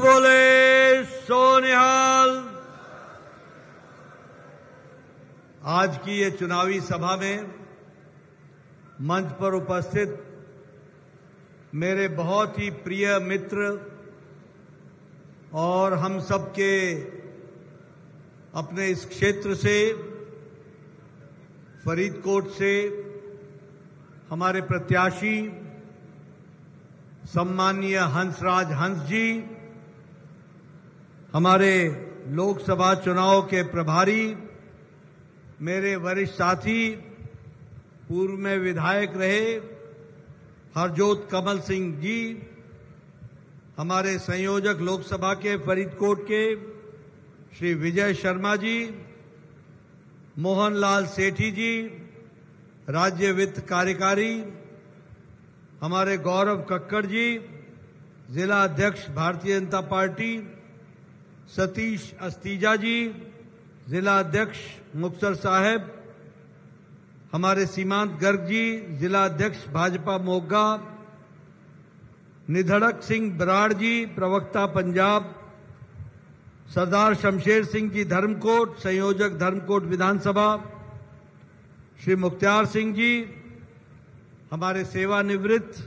बोले, सोनिहाल। आज की ये चुनावी सभा में मंच पर उपस्थित मेरे बहुत ही प्रिय मित्र और हम सबके अपने इस क्षेत्र से, फरीदकोट से, हमारे प्रत्याशी सम्मानीय हंसराज हंस जी हमारे लोकसभा चुनाव के प्रभारी, मेरे वरिष्ठ साथी, पूर्व में विधायक रहे हरजोत कमल सिंह जी, हमारे संयोजक लोकसभा के फरीदकोट के श्री विजय शर्मा जी, मोहनलाल सेठी जी, राज्य वित्त कार्यकारी, हमारे गौरव कक्कड़ जी, जिला अध्यक्ष भारतीय जनता पार्टी सतीश अस्तीजा जी, जिला अध्यक्ष मुक्सर साहब, हमारे सीमांत गर्ग जी, जिला अध्यक्ष भाजपा मोगा, निधड़क सिंह बराड़ जी, प्रवक्ता पंजाब, सरदार शमशेर सिंह जी धर्मकोट, संयोजक धर्मकोट विधानसभा, श्री मुख्तार सिंह जी, हमारे सेवानिवृत्त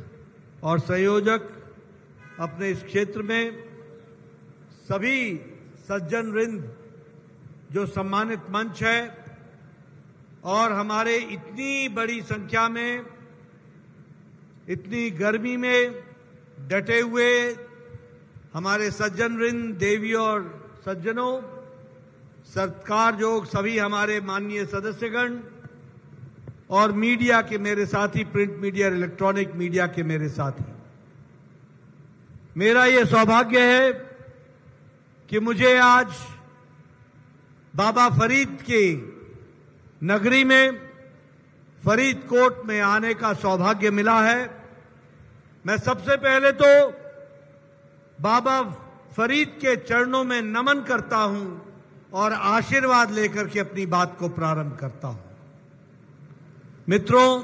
और संयोजक अपने इस क्षेत्र में सभी सज्जन वृंद जो सम्मानित मंच है, और हमारे इतनी बड़ी संख्या में, इतनी गर्मी में डटे हुए हमारे सज्जन वृंद देवी और सज्जनों सरकार जो सभी हमारे माननीय सदस्यगण, और मीडिया के मेरे साथी, प्रिंट मीडिया, इलेक्ट्रॉनिक मीडिया के मेरे साथी। मेरा ये सौभाग्य है कि मुझे आज बाबा फरीद की नगरी में, फरीदकोट में आने का सौभाग्य मिला है। मैं सबसे पहले तो बाबा फरीद के चरणों में नमन करता हूँ और आशीर्वाद लेकर के अपनी बात को प्रारंभ करता हूँ। मित्रों,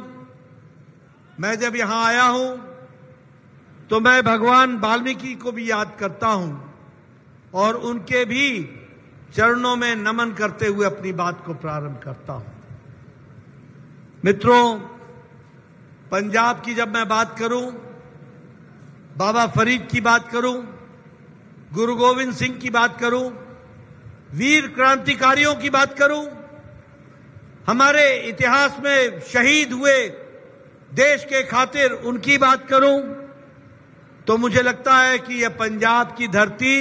मैं जब यहाँ आया हूँ तो मैं भगवान वाल्मीकि को भी याद करता हूँ। और उनके भी चरणों में नमन करते हुए अपनी बात को प्रारंभ करता हूँ। मित्रों, पंजाब की जब मैं बात करूँ, बाबा फरीद की बात करूँ, गुरु गोविंद सिंह की बात करूँ, वीर क्रांतिकारियों की बात करूँ, हमारे इतिहास में शहीद हुए देश के खातिर उनकी बात करूँ तो मुझे लगता है कि यह पंजाब की धरती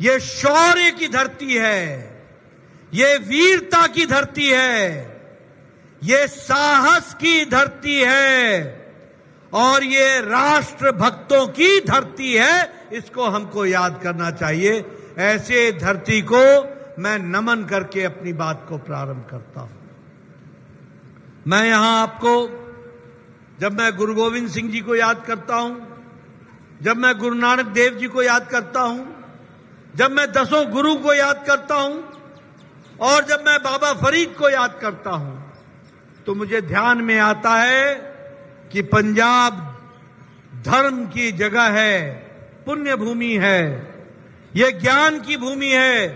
ये शौर्य की धरती है, ये वीरता की धरती है, ये साहस की धरती है और ये राष्ट्र भक्तों की धरती है, इसको हमको याद करना चाहिए। ऐसे धरती को मैं नमन करके अपनी बात को प्रारंभ करता हूँ। मैं यहाँ आपको, जब मैं गुरु गोविंद सिंह जी को याद करता हूँ, जब मैं गुरु नानक देव जी को याद करता हूँ जब मैं दसों गुरु को याद करता हूँ और जब मैं बाबा फरीद को याद करता हूँ तो मुझे ध्यान में आता है कि पंजाब धर्म की जगह है, पुण्य भूमि है, ये ज्ञान की भूमि है,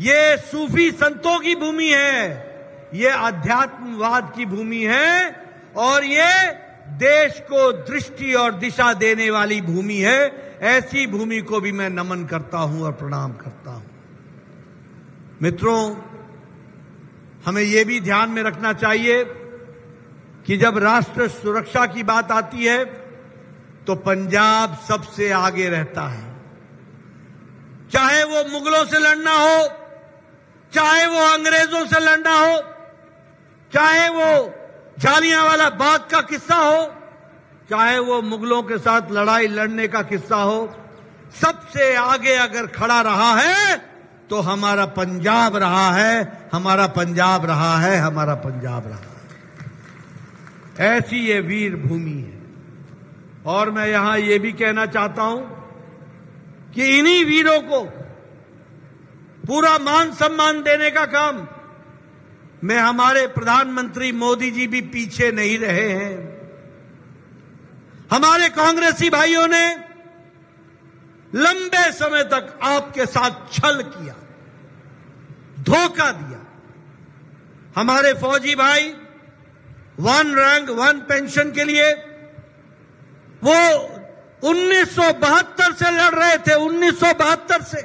ये सूफी संतों की भूमि है, ये अध्यात्मवाद की भूमि है, और ये देश को दृष्टि और दिशा देने वाली भूमि है। ऐसी भूमि को भी मैं नमन करता हूँ और प्रणाम करता हूँ। मित्रों, हमें यह भी ध्यान में रखना चाहिए कि जब राष्ट्र सुरक्षा की बात आती है तो पंजाब सबसे आगे रहता है। चाहे वो मुगलों से लड़ना हो, चाहे वो अंग्रेज़ों से लड़ना हो, चाहे वो जालियाँ वाला बाग का किस्सा हो, चाहे वो मुगलों के साथ लड़ाई लड़ने का किस्सा हो, सबसे आगे अगर खड़ा रहा है तो हमारा पंजाब रहा है, हमारा पंजाब रहा है, हमारा पंजाब रहा है। ऐसी ये वीर भूमि है। और मैं यहाँ ये भी कहना चाहता हूँ कि इन्हीं वीरों को पूरा मान सम्मान देने का काम में हमारे प्रधानमंत्री मोदी जी भी पीछे नहीं रहे हैं। हमारे कांग्रेसी भाइयों ने लंबे समय तक आपके साथ छल किया, धोखा दिया। हमारे फौजी भाई, वन रैंक, वन पेंशन के लिए वो 1972 से लड़ रहे थे 1972 से।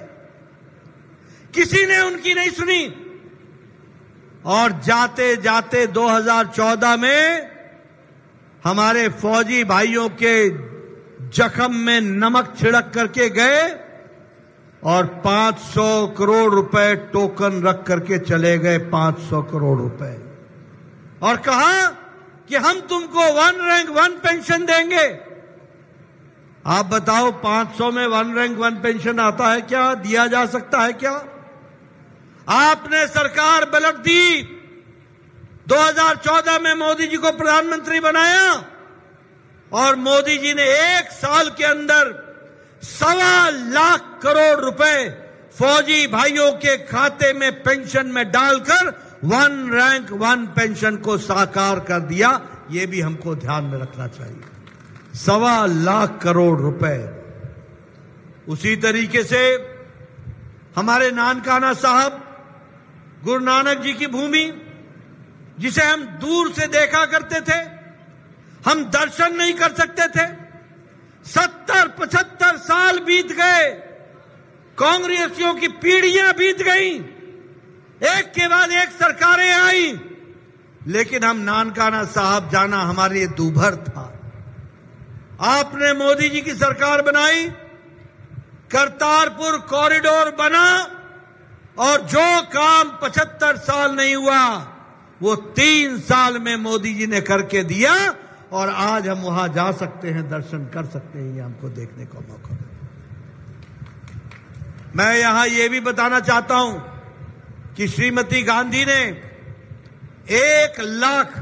किसी ने उनकी नहीं सुनी और जाते जाते 2014 में हमारे फौजी भाइयों के जख्म में नमक छिड़क करके गए और 500 करोड़ रुपए टोकन रख करके चले गए 500 करोड़ रुपए। और कहा कि हम तुमको वन रैंक वन पेंशन देंगे। आप बताओ 500 में वन रैंक वन पेंशन आता है क्या? दिया जा सकता है क्या? आपने सरकार बलट दी। 2014 में मोदी जी को प्रधानमंत्री बनाया और मोदी जी ने एक साल के अंदर सवा लाख करोड़ रुपए फौजी भाइयों के खाते में पेंशन में डालकर वन रैंक वन पेंशन को साकार कर दिया। ये भी हमको ध्यान में रखना चाहिए। सवा लाख करोड़ रुपए। उसी तरीके से हमारे नानकाना साहब गुरु नानक जी की भूमि, जिसे हम दूर से देखा करते थे, हम दर्शन नहीं कर सकते थे। सत्तर, पचहत्तर साल बीत गए, कांग्रेसियों की पीढ़ियाँ बीत गई। एक के बाद एक सरकारें आई। लेकिन हम नानकाना साहब जाना हमारे लिए दूभर था। आपने मोदी जी की सरकार बनाई, करतारपुर कॉरिडोर बना और जो काम पचहत्तर साल नहीं हुआ, वो तीन साल में मोदी जी ने करके दिया और आज हम वहाँ जा सकते हैं, दर्शन कर सकते हैं, ये हमको देखने का मौका मैं यहाँ ये भी बताना चाहता हूँ कि श्रीमती गांधी ने एक लाख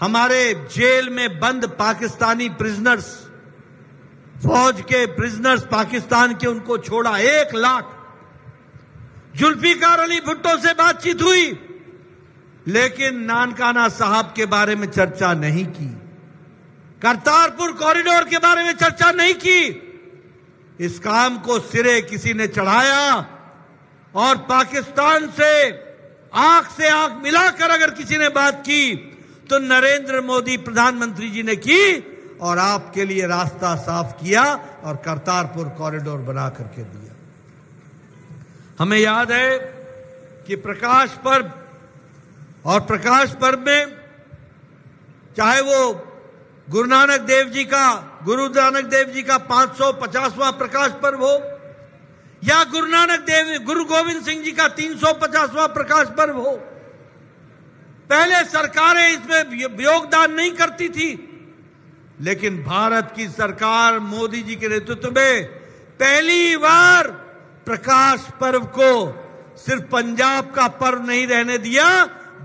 हमारे जेल में बंद पाकिस्तानी प्रिजनर्स फौज के प्रिजनर्स पाकिस्तान के उनको छोड़ा, एक लाख। जुल्फिकार अली भुट्टो से बातचीत हुई, लेकिन नानकाना साहब के बारे में चर्चा नहीं की। करतारपुर कॉरिडोर के बारे में चर्चा नहीं की। इस काम को सिरे किसी ने चढ़ाया और पाकिस्तान से आँख से आँख मिलाकर अगर किसी ने बात की तो नरेंद्र मोदी प्रधानमंत्री जी ने की और आपके लिए रास्ता साफ़ किया और करतारपुर कॉरिडोर बना करके दिया। हमें याद है कि प्रकाश पर्व और प्रकाश पर्व में चाहे वो गुरु नानक देव जी का, गुरु नानक देव जी का 550वां प्रकाश पर्व हो, या गुरु नानक देव, गुरु गोविंद सिंह जी का 350वां प्रकाश पर्व हो, पहले सरकारें इसमें योगदान नहीं करती थी, लेकिन भारत की सरकार मोदी जी के नेतृत्व में पहली बार प्रकाश पर्व को सिर्फ़ पंजाब का पर्व नहीं रहने दिया,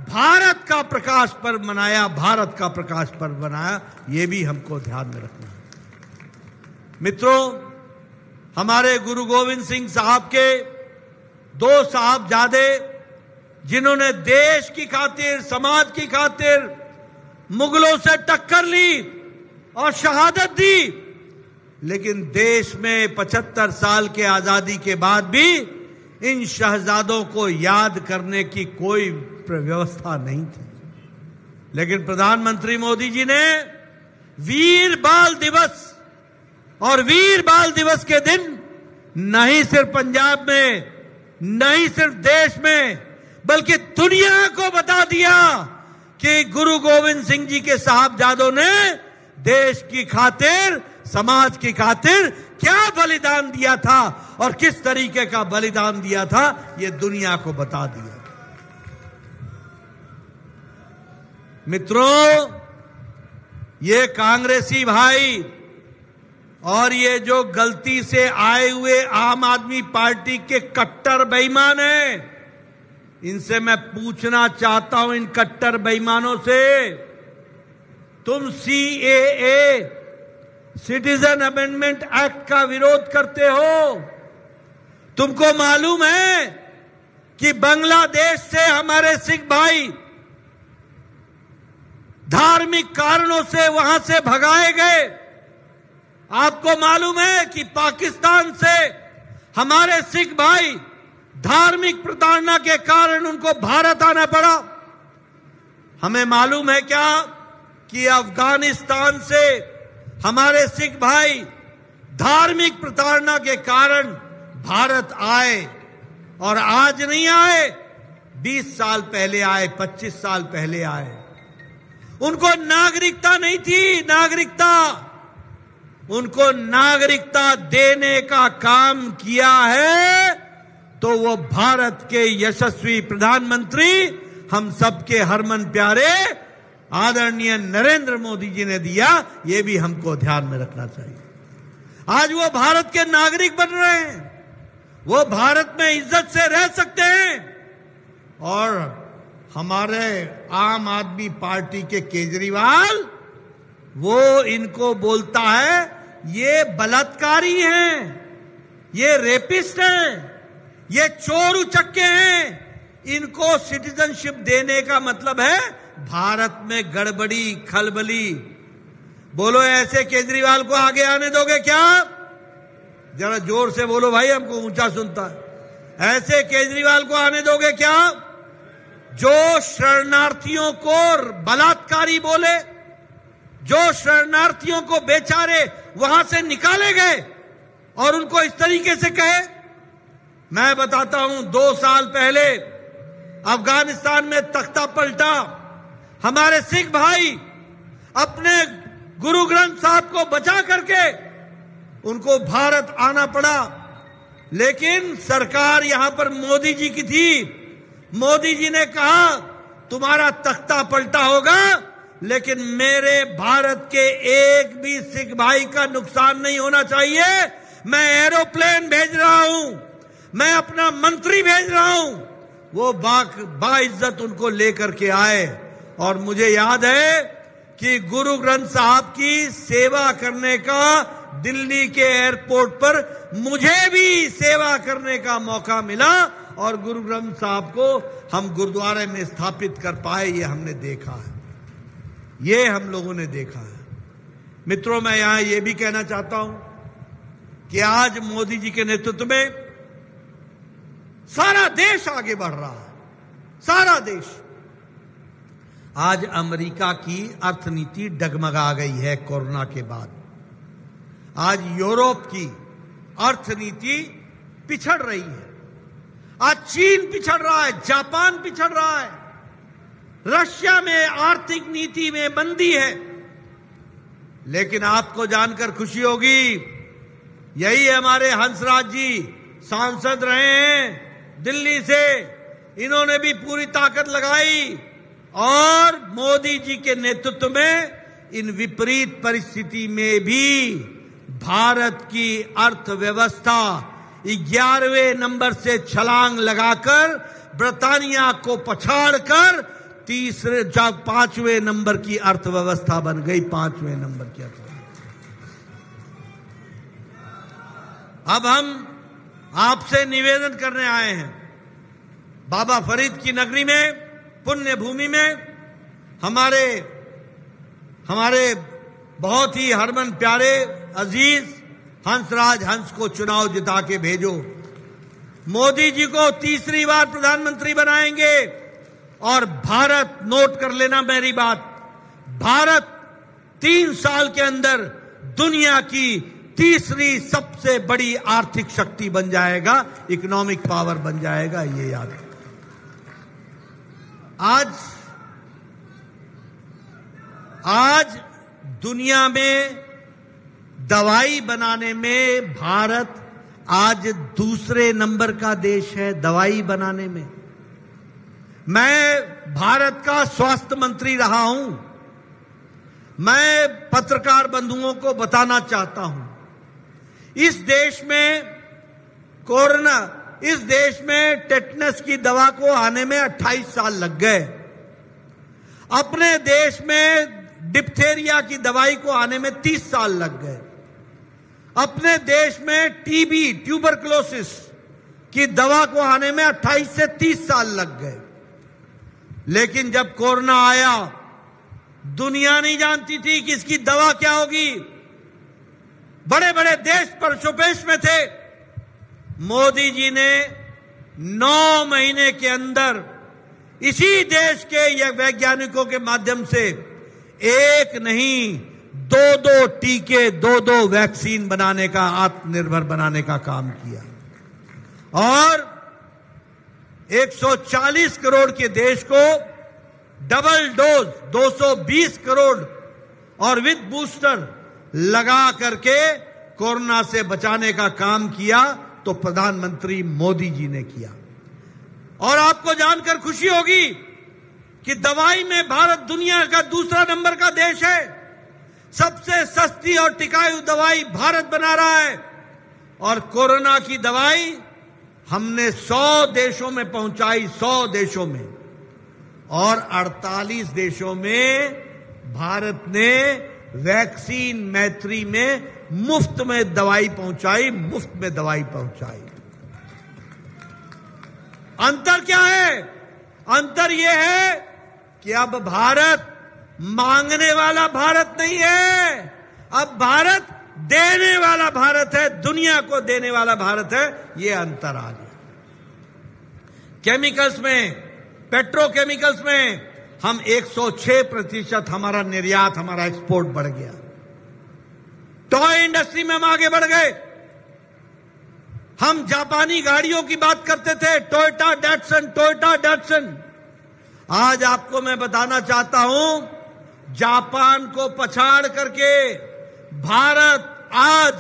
भारत का प्रकाश पर्व मनाया, भारत का प्रकाश पर्व बनाया ये भी हमको ध्यान में रखना है। मित्रों, हमारे गुरु गोविंद सिंह साहब के दो साहबजादे जिन्होंने देश की खातिर, समाज की खातिर मुगलों से टक्कर ली और शहादत दी लेकिन देश में 75 साल के आज़ादी के बाद भी इन शहजादों को याद करने की कोई व्यवस्था नहीं थी। लेकिन प्रधानमंत्री मोदी जी ने वीर बाल दिवस और वीर बाल दिवस के दिन नहीं सिर्फ़ पंजाब में नहीं सिर्फ़ देश में, बल्कि दुनिया को बता दिया कि गुरु गोविंद सिंह जी के साहबजादों ने देश की खातिर समाज की खातिर क्या बलिदान दिया था और किस तरीके का बलिदान दिया था, ये दुनिया को बता दिया। मित्रों, ये कांग्रेसी भाई और ये जो गलती से आए हुए आम आदमी पार्टी के कट्टर बेईमान हैं, इनसे मैं पूछना चाहता हूँ इन कट्टर बेईमानों से, तुम C A citizen amendment act का विरोध करते हो। तुमको मालूम है कि बांग्लादेश से हमारे सिख भाई धार्मिक कारणों से वहाँ से भगाए गए। आपको मालूम है कि पाकिस्तान से हमारे सिख भाई धार्मिक प्रताड़ना के कारण उनको भारत आना पड़ा। हमें मालूम है क्या कि अफ़गानिस्तान से हमारे सिख भाई धार्मिक प्रताड़ना के कारण भारत आए और आज नहीं आए 20 साल पहले आए 25 साल पहले आए। उनको नागरिकता नहीं थी, नागरिकता। उनको नागरिकता देने का काम किया है तो वो भारत के यशस्वी प्रधानमंत्री, हम सबके हरमन प्यारे आदरणीय नरेंद्र मोदी जी ने दिया, ये भी हमको ध्यान में रखना चाहिए। आज वो भारत के नागरिक बन रहे हैं। वो भारत में इज़्ज़त से रह सकते हैं। और हमारे आम आदमी पार्टी के केजरीवाल, वो इनको बोलता है, ये बलात्कारी हैं, ये रेपिस्ट हैं, ये चोर उचक्के हैं। इनको सिटीजनशिप देने का मतलब है भारत में गड़बड़ी, खलबली। बोलो, ऐसे केजरीवाल को आगे आने दोगे क्या? जरा ज़ोर से बोलो भाई, हमको ऊँचा सुनता है। ऐसे केजरीवाल को आने दोगे क्या? जो शरणार्थियों को बलात्कारी बोले, जो शरणार्थियों को बेचारे वहाँ से निकाले गए और उनको इस तरीके से कहे। मैं बताता हूँ, दो साल पहले अफ़गानिस्तान में तख्ता पलटा। हमारे सिख भाई अपने गुरु ग्रंथ साहब को बचा करके उनको भारत आना पड़ा। लेकिन सरकार यहाँ पर मोदी जी की थी। मोदी जी ने कहा, तुम्हारा तख्ता पलटा होगा, लेकिन मेरे भारत के एक भी सिख भाई का नुकसान नहीं होना चाहिए। मैं एरोप्लेन भेज रहा हूँ, मैं अपना मंत्री भेज रहा हूँ। वो बाक बाइज्जत उनको लेकर के आए। और मुझे याद है कि गुरु ग्रंथ साहब की सेवा करने का दिल्ली के एयरपोर्ट पर मुझे भी सेवा करने का मौका मिला और गुरु ग्रंथ साहब को हम गुरुद्वारे में स्थापित कर पाए, ये हमने देखा है। ये हम लोगों ने देखा है। मित्रों, मैं यहाँ ये भी कहना चाहता हूँ कि आज मोदी जी के नेतृत्व में सारा देश आगे बढ़ रहा है। सारा देश। आज अमेरिका की अर्थनीति डगमगा गई है कोरोना के बाद। आज यूरोप की अर्थनीति पिछड़ रही है। आज चीन पिछड़ रहा है, जापान पिछड़ रहा है। रशिया में आर्थिक नीति में मंदी है। लेकिन आपको जानकर खुशी होगी, यही हमारे हंसराज जी, सांसद रहे हैं। दिल्ली से इन्होंने भी पूरी ताकत लगाई और मोदी जी के नेतृत्व में इन विपरीत परिस्थिति में भी भारत की अर्थव्यवस्था ग्यारहवें नंबर से छलांग लगाकर ब्रिटानिया को पछाड़कर तीसरे पाँचवें नंबर की अर्थव्यवस्था बन गई, पाँचवें नंबर की अर्थव्यवस्था। अब हम आपसे निवेदन करने आए हैं। बाबा फरीद की नगरी में, पुण्य भूमि में, हमारे हमारे बहुत ही हरमन प्यारे अज़ीज़ हंसराज हंस को चुनाव जिता के भेजो। मोदी जी को तीसरी बार प्रधानमंत्री बनाएँगे और भारत नोट कर लेना मेरी बात। भारत तीन साल के अंदर दुनिया की तीसरी सबसे बड़ी आर्थिक शक्ति बन जाएगा इकोनॉमिक पावर बन जाएगा, ये याद आज आज दुनिया में दवाई बनाने में भारत आज दूसरे नंबर का देश है दवाई बनाने में। मैं भारत का स्वास्थ्य मंत्री रहा हूँ। मैं पत्रकार बंधुओं को बताना चाहता हूँ। इस देश में कोरोना, इस देश में टेटनस की दवा को आने में 28 साल लग गए। अपने देश में डिप्थेरिया की दवाई को आने में 30 साल लग गए। अपने देश में टीबी, ट्यूबरक्लोसिस की दवा को आने में 28 से 30 साल लग गए। लेकिन जब कोरोना आया, दुनिया नहीं जानती थी कि इसकी दवा क्या होगी। बड़े बड़े देश पर सुपेश में थे। मोदी जी ने नौ महीने के अंदर इसी देश के वैज्ञानिकों के माध्यम से एक नहीं दो दो टीके दो दो वैक्सीन बनाने का, आत्मनिर्भर बनाने का काम किया। और 140 करोड़ के देश को डबल डोज 220 करोड़ और विद बूस्टर लगा करके कोरोना से बचाने का काम किया तो प्रधानमंत्री मोदी जी ने किया। और आपको जानकर खुशी होगी कि दवाई में भारत दुनिया का दूसरा नंबर का देश है। सबसे सस्ती और टिकाऊ दवाई भारत बना रहा है। और कोरोना की दवाई हमने 100 देशों में पहुंचाई 100 देशों में। और 48 देशों में भारत ने वैक्सीन मैत्री में मुफ़्त में दवाई पहुंचाई, मुफ़्त में दवाई पहुंचाई। अंतर क्या है? अंतर यह है कि अब भारत मांगने वाला भारत नहीं है। अब भारत देने वाला भारत है, दुनिया को देने वाला भारत है यह अंतर आ गया। केमिकल्स में, पेट्रोकेमिकल्स में हम 106 प्रतिशत हमारा निर्यात, हमारा एक्सपोर्ट बढ़ गया। टॉय इंडस्ट्री में हम आगे बढ़ गए। हम जापानी गाड़ियों की बात करते थे, टोयोटा डैटसन टोयोटा डैटसन। आज आपको मैं बताना चाहता हूँ, जापान को पछाड़ करके भारत आज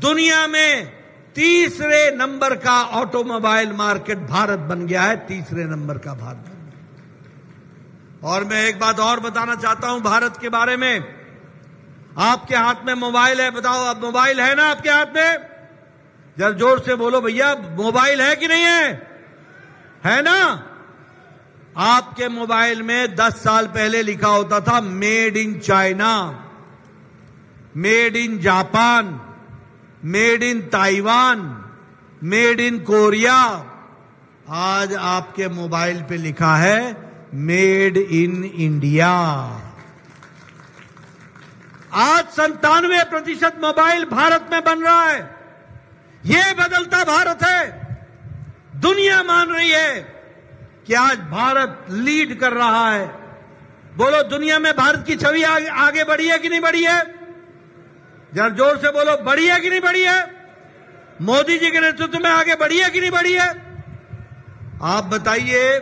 दुनिया में तीसरे नंबर का ऑटोमोबाइल मार्केट भारत बन गया है, तीसरे नंबर का भारत। और मैं एक बात और बताना चाहता हूँ भारत के बारे में। आपके हाथ में मोबाइल है, बताओ, अब मोबाइल है ना आपके हाथ में? जब ज़ोर से बोलो भैया मोबाइल है कि नहीं है? है ना? आपके मोबाइल में 10 साल पहले लिखा होता था, made in China, made in Japan, made in Taiwan, made in Korea. आज आपके मोबाइल पे लिखा है मेड इन इंडिया। आज संतानवे प्रतिशत मोबाइल भारत में बन रहा है। यह बदलता भारत है। दुनिया मान रही है कि आज भारत लीड कर रहा है। बोलो दुनिया में भारत की छवि आगे, आगे बढ़ी है कि नहीं बढ़ी है? जरा ज़ोर से बोलो बढ़ी है कि नहीं बढ़ी है? मोदी जी के नेतृत्व में आगे बढ़ी है कि नहीं बढ़ी है? आप बताइए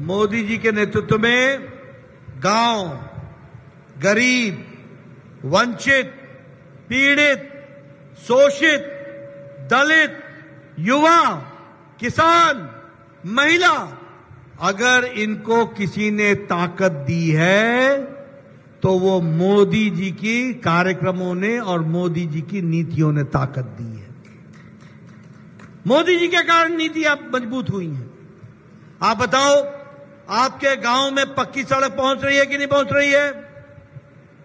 मोदी जी के नेतृत्व में गाँव, गरीब, वंचित, पीड़ित, शोषित, दलित, युवा, किसान, महिला, अगर इनको किसी ने ताकत दी है तो वो मोदी जी की कार्यक्रमों ने और मोदी जी की नीतियों ने ताकत दी है। मोदी जी के कारण नीति आप मज़बूत हुई हैं। आप बताओ आपके गाँव में पक्की सड़क पहुँच रही है कि नहीं पहुँच रही है?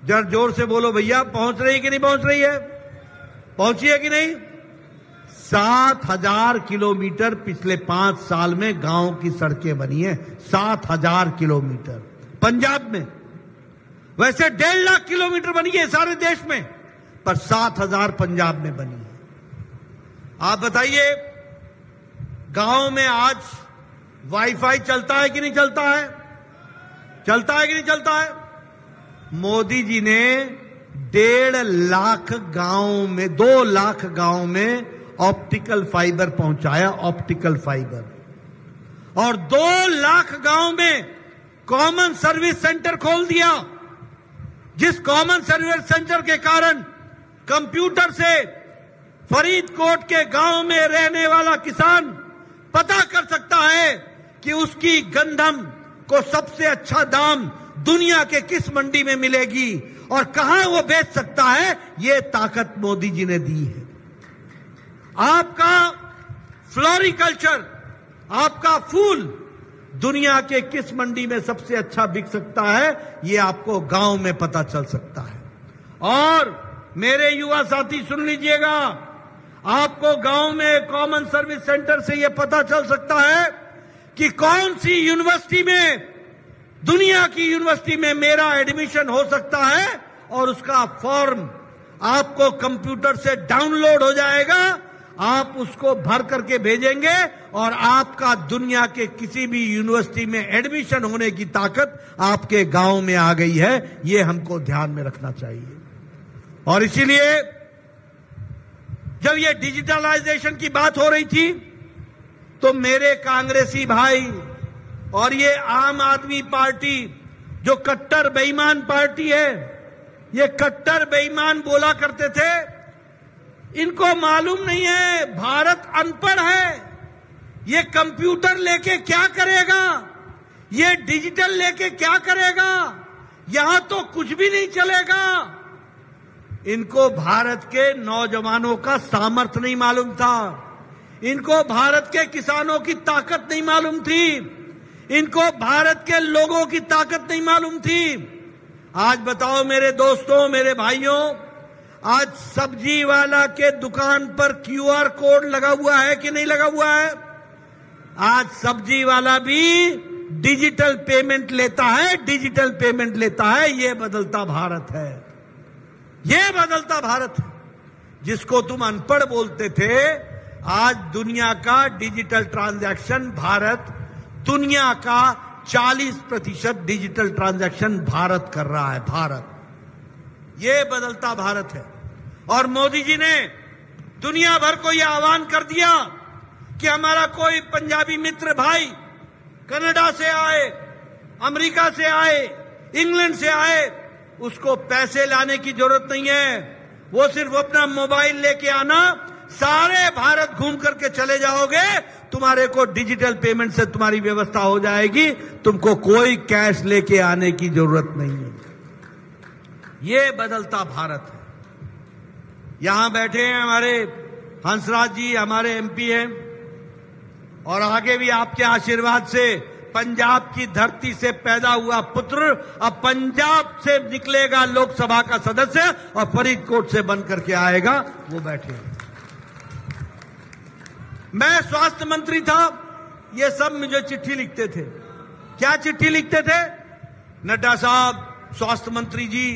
जर ज़ोर से बोलो भैया, पहुँच रही है कि नहीं पहुँच रही है? पहुँची है कि नहीं? सात हज़ार किलोमीटर पिछले पाँच साल में गाँव की सड़कें बनी है। सात हज़ार किलोमीटर। पंजाब में। वैसे डेढ़ लाख किलोमीटर बनी है सारे देश में, पर सात हज़ार पंजाब में बनी है। आप बताइए, गाँव में आज वाईफाई चलता है कि नहीं चलता है? चलता है कि नहीं चलता है? मोदी जी ने डेढ़ लाख गाँव में, दो लाख गाँव में ऑप्टिकल फाइबर पहुँचाया, ऑप्टिकल फाइबर। और दो लाख गाँव में कॉमन सर्विस सेंटर खोल दिया। जिस कॉमन सर्विस सेंटर के कारण कंप्यूटर से फरीदकोट के गाँव में रहने वाला किसान पता कर सकता है कि उसकी गंधम को सबसे अच्छा दाम दुनिया के किस मंडी में मिलेगी और कहाँ वो बेच सकता है, ये ताकत मोदी जी ने दी है। आपका फ्लोरिकल्चर, आपका फूल दुनिया के किस मंडी में सबसे अच्छा बिक सकता है, ये आपको गाँव में पता चल सकता है। और मेरे युवा साथी सुन लीजिएगा, आपको गाँव में कॉमन सर्विस सेंटर से यह पता चल सकता है कि कौन सी यूनिवर्सिटी में, दुनिया की यूनिवर्सिटी में मेरा एडमिशन हो सकता है और उसका फॉर्म आपको कंप्यूटर से डाउनलोड हो जाएगा, आप उसको भर करके भेजेंगे और आपका दुनिया के किसी भी यूनिवर्सिटी में एडमिशन होने की ताकत आपके गाँव में आ गई है, ये हमको ध्यान में रखना चाहिए। और इसीलिए जब ये डिजिटलाइजेशन की बात हो रही थी तो मेरे कांग्रेसी भाई और ये आम आदमी पार्टी जो कट्टर बेईमान पार्टी है, ये कट्टर बेईमान बोला करते थे, इनको मालूम नहीं है, भारत अनपढ़ है। ये कंप्यूटर लेके क्या करेगा? ये डिजिटल लेके क्या करेगा? यहाँ तो कुछ भी नहीं चलेगा। इनको भारत के नौजवानों का सामर्थ्य नहीं मालूम था। इनको भारत के किसानों की ताकत नहीं मालूम थी। इनको भारत के लोगों की ताकत नहीं मालूम थी। आज बताओ मेरे दोस्तों, मेरे भाइयों, आज सब्ज़ी वाला के दुकान पर क्यूआर कोड लगा हुआ है कि नहीं लगा हुआ है? आज सब्ज़ी वाला भी डिजिटल पेमेंट लेता है, डिजिटल पेमेंट लेता है, ये बदलता भारत है। ये बदलता भारत है। जिसको तुम अनपढ़ बोलते थे आज दुनिया का डिजिटल ट्रांजैक्शन भारत, दुनिया का 40 प्रतिशत डिजिटल ट्रांजैक्शन भारत कर रहा है, भारत। ये बदलता भारत है। और मोदी जी ने दुनिया भर को यह आह्वान कर दिया कि हमारा कोई पंजाबी मित्र भाई कनाडा से आए, अमेरिका से आए, इंग्लैंड से आए, उसको पैसे लाने की ज़रूरत नहीं है। वो सिर्फ़ अपना मोबाइल लेके आना सारे भारत घूम करके चले जाओगे, तुम्हारे को डिजिटल पेमेंट से तुम्हारी व्यवस्था हो जाएगी, तुमको कोई कैश लेके आने की ज़रूरत नहीं है। ये बदलता भारत है। यहाँ बैठे हैं हमारे हंसराज जी, हमारे एमपी हैं, और आगे भी आपके आशीर्वाद से पंजाब की धरती से पैदा हुआ पुत्र अब पंजाब से निकलेगा लोकसभा का सदस्य और फरीदकोट से बन करके आएगा, वो बैठे मैं स्वास्थ्य मंत्री था ये सब मुझे चिट्ठी लिखते थे क्या चिट्ठी लिखते थे नड्डा साहब स्वास्थ्य मंत्री जी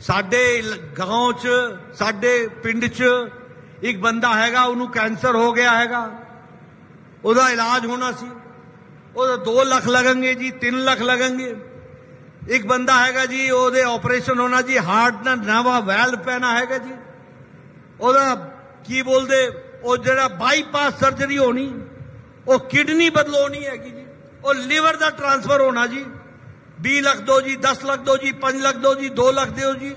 ਸਾਡੇ गांव च ਸਾਡੇ ਪਿੰਡ ਚ ਇੱਕ ਬੰਦਾ ਹੈਗਾ ਉਹਨੂੰ ਕੈਂਸਰ ਹੋ ਗਿਆ ਹੈਗਾ ਉਹਦਾ ਇਲਾਜ ਹੋਣਾ ਸੀ ਉਹਦਾ 2 ਲੱਖ ਲੱਗਣਗੇ ਜੀ 3 ਲੱਖ ਲੱਗਣਗੇ ਇੱਕ ਬੰਦਾ ਹੈਗਾ ਜੀ ਉਹਦੇ ਆਪਰੇਸ਼ਨ ਹੋਣਾ ਜੀ ਹਾਰਟ ਦਾ ਨਵਾਂ ਵੈਲਵ ਪੈਣਾ ਹੈਗਾ ਜੀ ਉਹਦਾ ਕੀ ਬੋਲਦੇ ਉਹ ਜਿਹੜਾ ਬਾਈਪਾਸ ਸਰਜਰੀ ਹੋਣੀ ਉਹ ਕਿਡਨੀ ਬਦਲੋਣੀ ਹੈਗੀ ਜੀ ਉਹ ਲੀਵਰ ਦਾ ਟ੍ਰਾਂਸਫਰ ਹੋਣਾ ਜੀ 20 ਲੱਖ ਦੋ ਜੀ 10 ਲੱਖ ਦੋ ਜੀ 5 ਲੱਖ ਦੋ ਜੀ 2 ਲੱਖ ਦਿਓ ਜੀ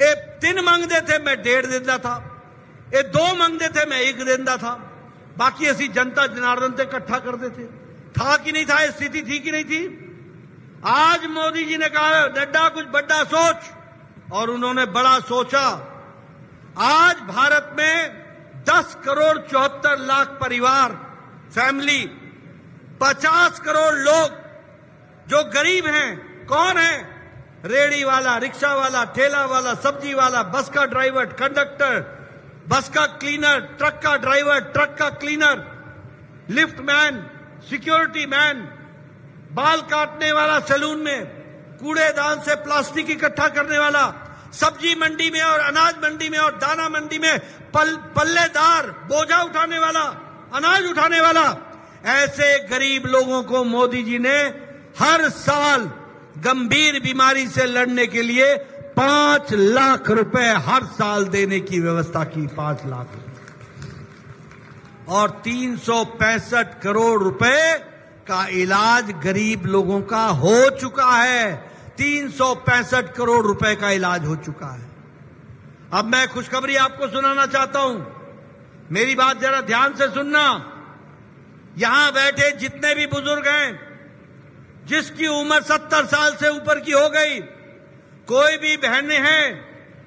ਇਹ ਤਿੰਨ ਮੰਗਦੇ ਥੇ ਮੈਂ ਡੇਢ ਦਿੰਦਾ ਥਾ ਇਹ ਦੋ ਮੰਗਦੇ थे मैं एक ਦਿੰਦਾ था बाकी ਅਸੀਂ जनता जनार्दन से इकट्ठा करते थे था कि नहीं था स्थिति थी कि नहीं थी आज मोदी जी ने कहा नड्डा कुछ बड़ा सोच और उन्होंने बड़ा सोचा आज भारत में 10 करोड़ चौहत्तर लाख परिवार, फैमिली 50 करोड़ लोग जो गरीब हैं, कौन है? रेडी वाला, रिक्शा वाला, ठेला वाला, सब्ज़ी वाला, बस का ड्राइवर, कंडक्टर, बस का क्लीनर, ट्रक का ड्राइवर, ट्रक का cleaner, lift man, security man, बाल काटने वाला सैलून में, कूड़ेदान से प्लास्टिक इकट्ठा करने वाला सब्ज़ी मंडी में और अनाज मंडी में और दाना मंडी में पल, पल्लेदार बोझा उठाने वाला अनाज उठाने वाला। ऐसे गरीब लोगों को मोदी जी ने हर साल गंभीर बीमारी से लड़ने के लिए पाँच लाख रुपए हर साल देने की व्यवस्था की पाँच लाख और तीन सौ पैंसठ करोड़ रुपए का इलाज गरीब लोगों का हो चुका है। तीन सौ पैंसठ करोड़ रुपए का इलाज हो चुका है। अब मैं खुशखबरी आपको सुनाना चाहता हूँ। मेरी बात जरा ध्यान से सुनना। यहाँ बैठे जितने भी बुज़ुर्ग हैं, जिसकी उम्र सत्तर साल से ऊपर की हो गई, कोई भी बहनें हैं,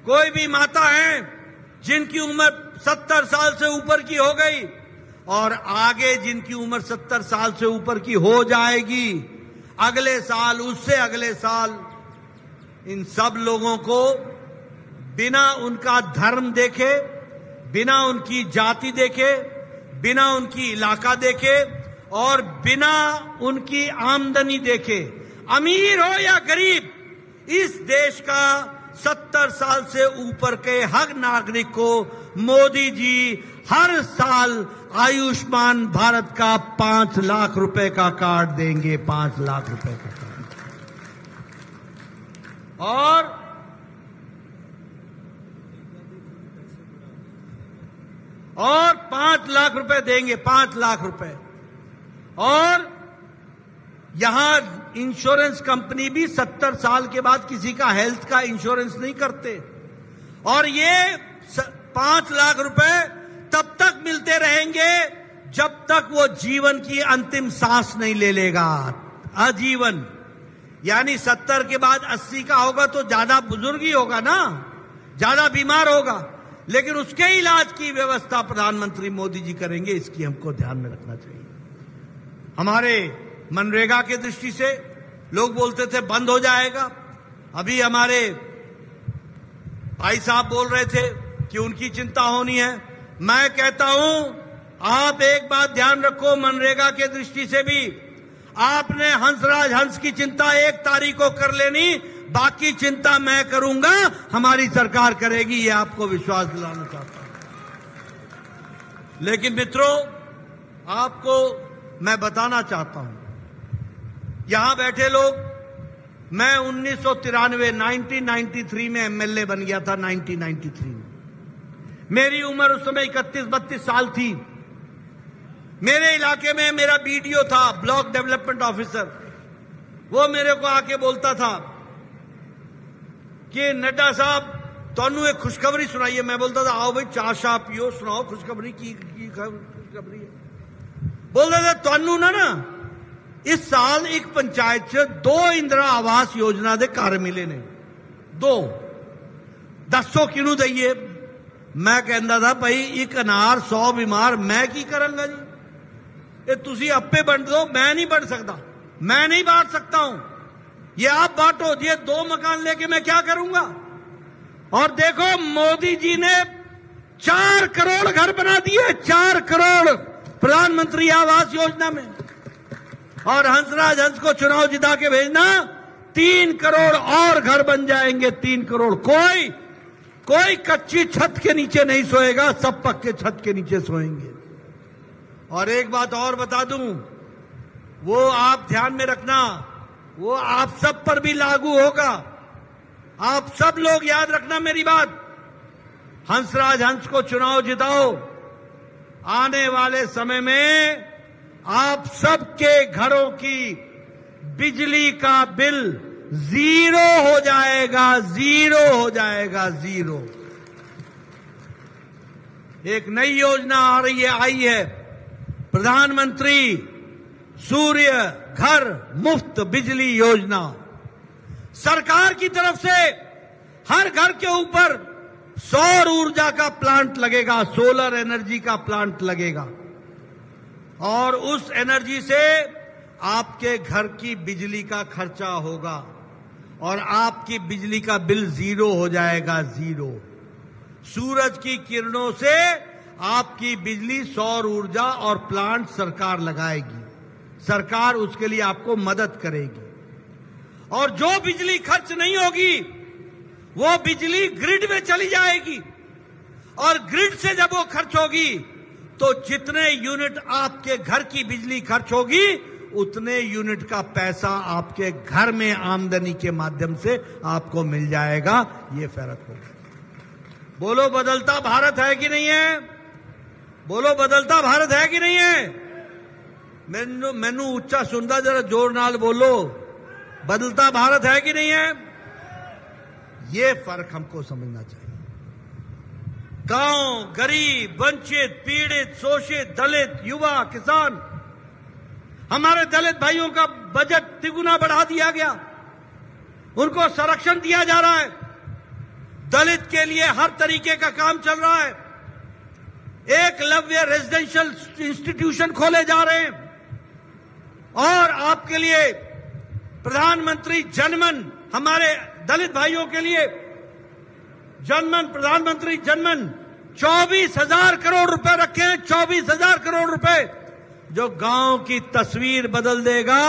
कोई भी माता हैं, जिनकी उम्र सत्तर साल से ऊपर की हो गई, और आगे जिनकी उम्र सत्तर साल से ऊपर की हो जाएगी अगले साल, उससे अगले साल, इन सब लोगों को बिना उनका धर्म देखे, बिना उनकी जाति देखे, बिना उनकी इलाका देखे और बिना उनकी आमदनी देखे। अमीर हो या गरीब, इस देश का सत्तर साल से ऊपर के हर नागरिक को मोदी जी हर साल आयुष्मान भारत का पाँच लाख रुपए का कार्ड देंगे, पाँच लाख रुपए का कार्ड। और और पाँच लाख रुपए देंगे, पाँच लाख रुपए। और यहाँ इंश्योरेंस कंपनी भी सत्तर साल के बाद किसी का हेल्थ का इंश्योरेंस नहीं करते। और ये पाँच लाख रुपए तब तक मिलते रहेंगे जब तक वो जीवन की अंतिम सांस नहीं ले लेगा। आजीवन, यानी सत्तर के बाद अस्सी का होगा तो ज़्यादा बुज़ुर्ग ही होगा ना? ज़्यादा बीमार होगा। लेकिन उसके इलाज की व्यवस्था प्रधानमंत्री मोदी जी करेंगे, इसकी हमको ध्यान में रखना चाहिए। हमारे मनरेगा के दृष्टि से लोग बोलते थे, बंद हो जाएगा। अभी हमारे भाई साहब बोल रहे थे कि उनकी चिंता होनी है। मैं कहता हूँ, आप एक बात ध्यान रखो, मनरेगा के दृष्टि से भी। आपने हंसराज हंस की चिंता एक तारीख को कर लेनी, बाकी चिंता मैं करूँगा, हमारी सरकार करेगी, ये आपको विश्वास दिलाना चाहता हूँ। लेकिन मित्रों, आपको मैं बताना चाहता हूँ, यहाँ बैठे लोग, मैं उन्नीस सौ तिरानवे, नाइनटीन में एमएलए बन गया था 1993 में। मेरी उम्र उस समय इकतीस बत्तीस साल थी। मेरे इलाके में मेरा बीडीओ था ब्लॉक डेवलपमेंट ऑफिसर वो मेरे को आके बोलता था कि नड्डा साहब तोनू एक खुशखबरी सुनाइए। मैं बोलता था आओ भाई चाह शाह पियो सुनाओ खुशखबरी की, खुशखबरी है। बोलता था तोनू ना ना इस साल एक पंचायत च दो इंदिरा आवास योजना के घर मिले ने। दो। दसो किनू दईए मैं कहता था, भाई, एक अनार, सौ बीमार, मैं की करूँगा जी? ये तुम अपे बंट दो, मैं नहीं बंट सकता मैं नहीं बांट सकता हूँ। ये आप बांटो, ये दो मकान लेके मैं क्या करूँगा? और देखो, मोदी जी ने चार करोड़ घर बना दिए, चार करोड़ प्रधानमंत्री आवास योजना में। और हंसराज हंस को चुनाव जिता के भेजना, तीन करोड़ और घर बन जाएँगे, तीन करोड़। कोई कोई कच्ची छत के नीचे नहीं सोएगा, सब पक्के छत के नीचे सोएँगे। और एक बात और बता दूँ, वो आप ध्यान में रखना, वो आप सब पर भी लागू होगा। आप सब लोग याद रखना मेरी बात। हंसराज हंस को चुनाव जिताओ। आने वाले समय में आप सबके घरों की बिजली का बिल ज़ीरो हो जाएगा, ज़ीरो हो जाएगा, ज़ीरो। एक नई योजना आ रही है, आई है। प्रधानमंत्री सूर्य घर मुफ़्त बिजली योजना। सरकार की तरफ़ से हर घर के ऊपर सौर ऊर्जा का प्लांट लगेगा, सोलर एनर्जी का प्लांट लगेगा। और उस एनर्जी से आपके घर की बिजली का खर्चा होगा। और आपकी बिजली का बिल ज़ीरो हो जाएगा ज़ीरो। सूरज की किरणों से आपकी बिजली, सौर ऊर्जा और प्लांट सरकार लगाएगी। सरकार उसके लिए आपको मदद करेगी। और जो बिजली खर्च नहीं होगी, वो बिजली ग्रिड में चली जाएगी। और ग्रिड से जब वो खर्च होगी तो जितने यूनिट आपके घर की बिजली खर्च होगी उतने यूनिट का पैसा आपके घर में आमदनी के माध्यम से आपको मिल जाएगा, ये फ़र्क होगा। बोलो, बदलता भारत है कि नहीं है? बोलो, बदलता भारत है कि नहीं है? मैनू मैनू उच्चा सुनता जरा ज़ोर नाल बोलो। बदलता भारत है कि नहीं है? ये फ़र्क हमको समझना चाहिए। गाँव, गरीब, वंचित, पीड़ित, शोषित, दलित, युवा, किसान हमारे दलित भाइयों का बजट तिगुना बढ़ा दिया गया। उनको संरक्षण दिया जा रहा है। दलित के लिए हर तरीके का काम चल रहा है। एक लव्य रेजिडेंशियल इंस्टीट्यूशन खोले जा रहे हैं। और आपके लिए प्रधानमंत्री जनमन, हमारे दलित भाइयों के लिए जनमन, प्रधानमंत्री जनमन, चौबीस हज़ार करोड़ रुपए रखे हैं, चौबीस हज़ार करोड़ रुपए। जो गाँव की तस्वीर बदल देगा,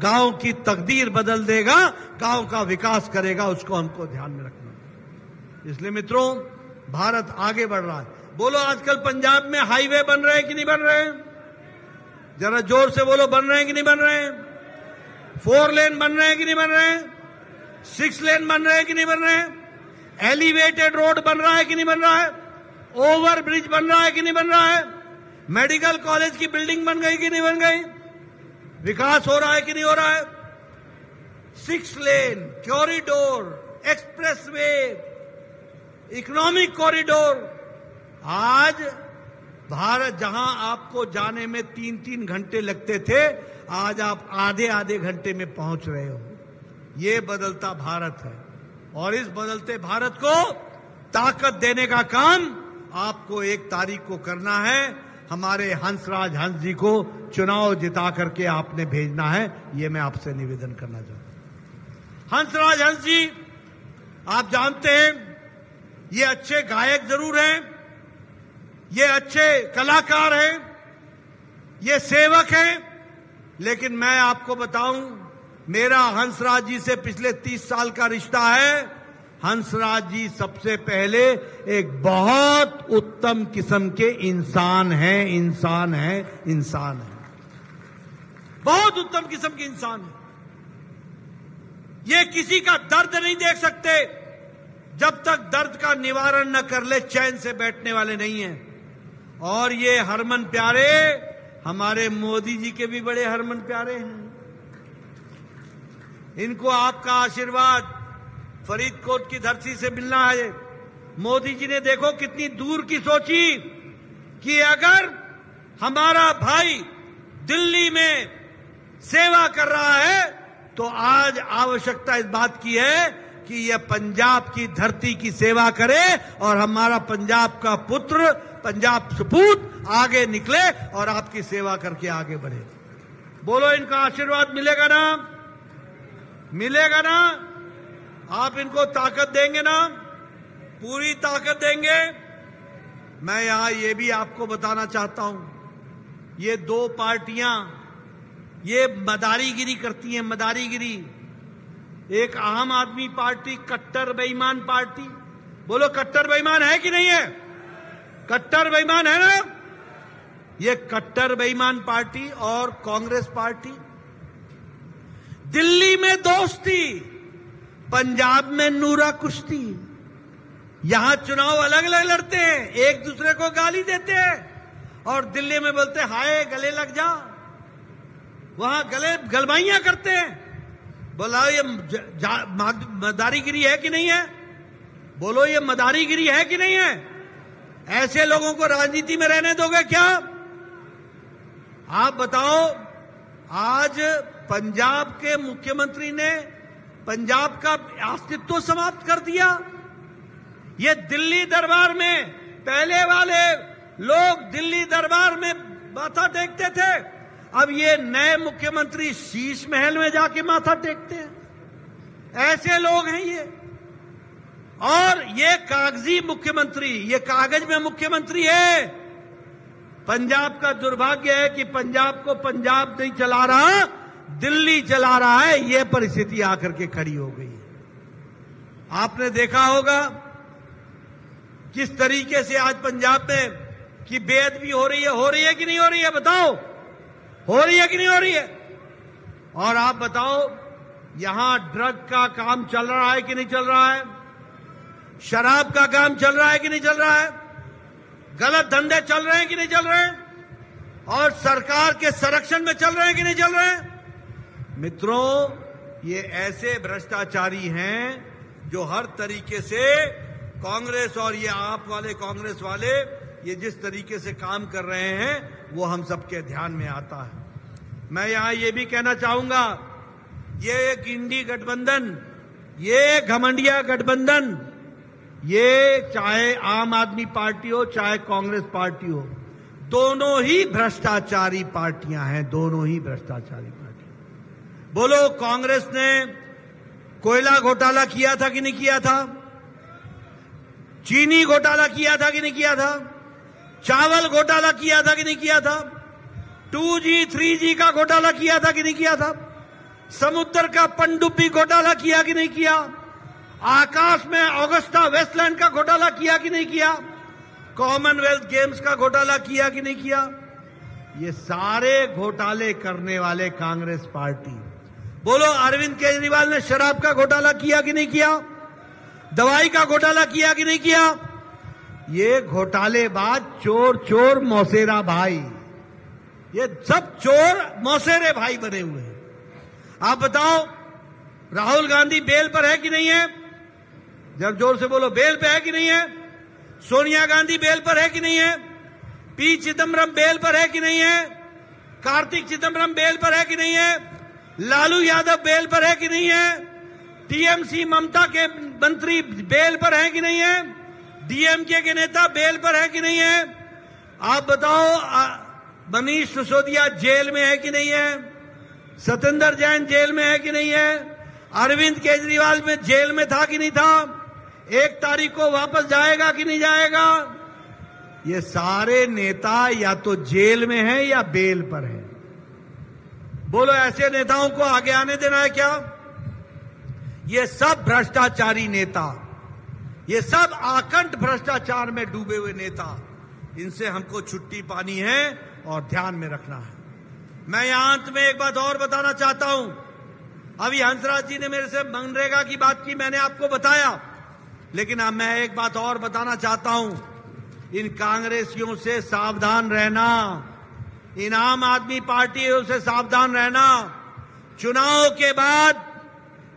गाँव की तकदीर बदल देगा, गाँव का विकास करेगा, उसको हमको ध्यान में रखना इसलिए मित्रों, भारत आगे बढ़ रहा है। बोलो, आजकल पंजाब में हाईवे बन रहे हैं कि नहीं बन रहे जरा ज़ोर से बोलो, बन रहे हैं कि नहीं बन रहे फोर लेन बन रहे हैं कि नहीं बन रहे सिक्स लेन बन रहे हैं कि नहीं बन रहे एलिवेटेड रोड बन रहा है कि नहीं बन रहा है? ओवर ब्रिज बन रहा है कि नहीं बन रहा है? मेडिकल कॉलेज की बिल्डिंग बन गई कि नहीं बन गई? विकास हो रहा है कि नहीं हो रहा है? Six lane corridor expressway economic corridor आज भारत, जहाँ आपको जाने में तीन तीन घंटे लगते थे, आज आप आधे आधे घंटे में पहुँच रहे हो। ये बदलता भारत है। और इस बदलते भारत को ताकत देने का काम आपको एक तारीख को करना है। हमारे हंसराज हंस जी को चुनाव जिता करके आपने भेजना है, ये मैं आपसे निवेदन करना चाहता हूँ। हंसराज हंस जी आप जानते हैं, ये अच्छे गायक ज़रूर हैं, ये अच्छे कलाकार हैं, ये सेवक हैं, लेकिन मैं आपको बताऊँ, मेरा हंसराज जी से पिछले तीस साल का रिश्ता है हंसराज जी सबसे पहले एक बहुत उत्तम किस्म के इंसान हैं, इंसान है इंसान है। बहुत उत्तम किस्म के इंसान है। ये किसी का दर्द नहीं देख सकते, जब तक दर्द का निवारण न कर ले, चैन से बैठने वाले नहीं हैं। और ये हरमन प्यारे, हमारे मोदी जी के भी बड़े हरमन प्यारे हैं। इनको आपका आशीर्वाद। फरीदकोट की धरती से मिलना है। मोदी जी ने देखो कितनी दूर की सोची कि अगर हमारा भाई दिल्ली में सेवा कर रहा है तो आज आवश्यकता इस बात की है कि यह पंजाब की धरती की सेवा करे और हमारा पंजाब का पुत्र, पंजाब सपूत आगे निकले और आपकी सेवा करके आगे बढ़े। बोलो, इनका आशीर्वाद मिलेगा ना? मिलेगा ना? आप इनको ताकत देंगे ना, पूरी ताकत देंगे। मैं यहाँ ये भी आपको बताना चाहता हूँ, ये दो पार्टियाँ, ये मदारीगिरी करती हैं, मदारीगिरी। एक आम आदमी पार्टी, कट्टर बेईमान पार्टी। बोलो, कट्टर बेईमान है कि नहीं है? कट्टर बेईमान है ना? ये कट्टर बेईमान पार्टी और कांग्रेस पार्टी। दिल्ली में दोस्ती पंजाब में नूरा कुश्ती। यहाँ चुनाव अलग अलग लड़ते हैं, एक दूसरे को गाली देते हैं, और दिल्ली में बोलते हाय, गले लग जा। वहाँ गले गलबाइयाँ करते हैं। बोला, ये मदारीगिरी है कि नहीं है? बोलो, ये मदारीगिरी है कि नहीं है? ऐसे लोगों को राजनीति में रहने दोगे क्या? आप बताओ, आज पंजाब के मुख्यमंत्री ने पंजाब का अस्तित्व समाप्त कर दिया। ये दिल्ली दरबार में, पहले वाले लोग दिल्ली दरबार में माथा टेकते थे। अब ये नए मुख्यमंत्री शीश महल में जाके माथा टेकते हैं। ऐसे लोग हैं ये। और ये कागज़ी मुख्यमंत्री, ये कागज़ में मुख्यमंत्री है। पंजाब का दुर्भाग्य है कि पंजाब को पंजाब नहीं चला रहा। दिल्ली चला रहा है यह परिस्थिति आकर के खड़ी हो गई आपने देखा होगा किस तरीके से आज पंजाब में की बेअदबी हो रही है, हो रही है कि नहीं हो रही है, बताओ। हो रही है कि नहीं हो रही है? और आप बताओ, यहाँ ड्रग का काम चल रहा है कि नहीं चल रहा है? शराब का काम चल रहा है कि नहीं चल रहा है? गलत धंधे चल रहे हैं कि नहीं चल रहे हैं? और सरकार के संरक्षण में चल रहे हैं कि नहीं चल रहे हैं? मित्रों, ये ऐसे भ्रष्टाचारी हैं जो हर तरीके से कांग्रेस और ये आप वाले, कांग्रेस वाले, ये जिस तरीके से काम कर रहे हैं, वो हम सबके ध्यान में आता है। मैं यहाँ ये भी कहना चाहूँगा, ये गिंडी गठबंधन, ये घमंडिया गठबंधन, ये चाहे आम आदमी पार्टी हो, चाहे कांग्रेस पार्टी हो, दोनों ही भ्रष्टाचारी पार्टियाँ हैं, दोनों ही भ्रष्टाचारी बोलो, कांग्रेस ने कोयला घोटाला किया था कि नहीं किया था? चीनी घोटाला किया था कि नहीं किया था? चावल घोटाला किया था कि नहीं किया था? टू जी थ्री जी का घोटाला किया था कि नहीं किया था? समुद्र का पनडुब्बी घोटाला किया कि नहीं किया? आकाश में ऑगस्टा वेस्टलैंड का घोटाला किया कि नहीं किया? कॉमनवेल्थ गेम्स का घोटाला किया कि नहीं किया? ये सारे घोटाले करने वाले कांग्रेस पार्टी बोलो, अरविंद केजरीवाल ने शराब का घोटाला किया कि नहीं किया? दवाई का घोटाला किया कि नहीं किया? ये घोटालेबाज चोर चोर, मौसेरा भाई। ये सब चोर, मौसेरे भाई बने हुए हैं। आप बताओ, राहुल गांधी बेल पर है कि नहीं है? जब ज़ोर से बोलो, बेल पे है कि नहीं है? सोनिया गांधी बेल पर है कि नहीं है? पी चिदम्बरम बेल पर है कि नहीं है? कार्तिक चिदम्बरम बेल पर है कि नहीं है? लालू यादव बेल पर है कि नहीं है? टीएमसी ममता के मंत्री बेल पर है कि नहीं है? डीएमके के नेता बेल पर है कि नहीं है? आप बताओ मनीष सिसोदिया जेल में है कि नहीं है? सत्येंद्र जैन जेल में है कि नहीं है? अरविंद केजरीवाल में जेल में था कि नहीं था? एक तारीख को वापस जाएगा कि नहीं जाएगा? ये सारे नेता या तो जेल में है या बेल पर है। बोलो, ऐसे नेताओं को आगे आने देना है क्या? ये सब भ्रष्टाचारी नेता, ये सब आकंठ भ्रष्टाचार में डूबे हुए नेता, इनसे हमको छुट्टी पानी है और ध्यान में रखना है। मैं यहाँ अंत में एक बात और बताना चाहता हूँ। अभी हंसराज जी ने मेरे से मनरेगा की बात की, मैंने आपको बताया। लेकिन अब मैं एक बात और बताना चाहता हूँ। इन कांग्रेसियों से सावधान रहना। इन आम आदमी पार्टियों से सावधान रहना। चुनाव के बाद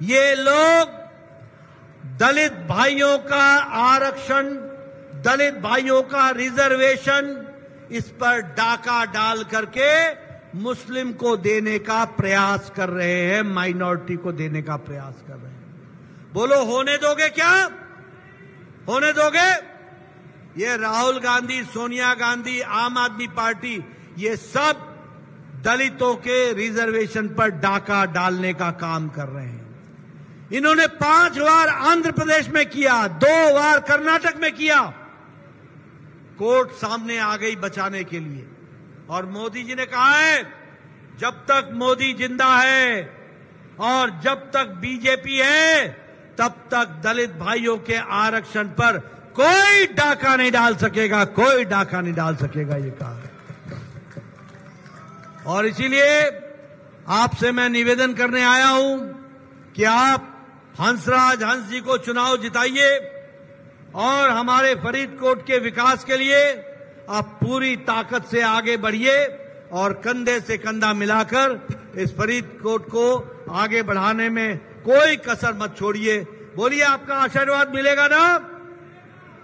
ये लोग दलित भाइयों का आरक्षण, दलित भाइयों का रिजर्वेशन, इस पर डाका डाल करके मुस्लिम को देने का प्रयास कर रहे हैं, माइनॉरिटी को देने का प्रयास कर रहे हैं। बोलो, होने दोगे क्या? होने दोगे? ये राहुल गांधी, सोनिया गांधी, आम आदमी पार्टी ये सब दलितों के रिजर्वेशन पर डाका डालने का काम कर रहे हैं। इन्होंने पाँच बार आंध्र प्रदेश में किया, दो बार कर्नाटक में किया। कोर्ट सामने आ गई बचाने के लिए। और मोदी जी ने कहा है, जब तक मोदी ज़िंदा है और जब तक बीजेपी है, तब तक दलित भाइयों के आरक्षण पर कोई डाका नहीं डाल सकेगा, कोई डाका नहीं डाल सकेगा ये कहा और इसीलिए आपसे मैं निवेदन करने आया हूँ कि आप हंसराज हंस जी को चुनाव जिताइए और हमारे फरीदकोट के विकास के लिए आप पूरी ताकत से आगे बढ़िए और कंधे से कंधा मिलाकर इस फरीदकोट को आगे बढ़ाने में कोई कसर मत छोड़िए। बोलिए, आपका आशीर्वाद मिलेगा ना?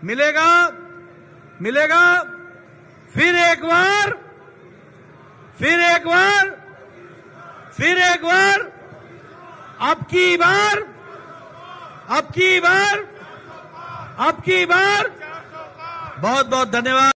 मिलेगा? मिलेगा? फिर एक बार फिर एक बार, फिर एक बार, अब की बार, अब की बार, अब की बार। बहुत बहुत धन्यवाद।